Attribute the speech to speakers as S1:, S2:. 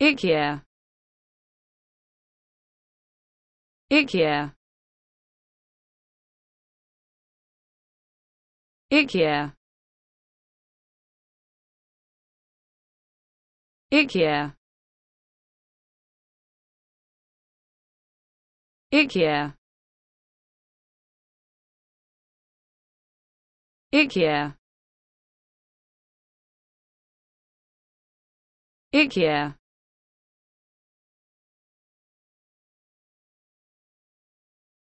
S1: Ikea. Ikea. Ikea. Ikea. Ikea. Ikea. Ikea.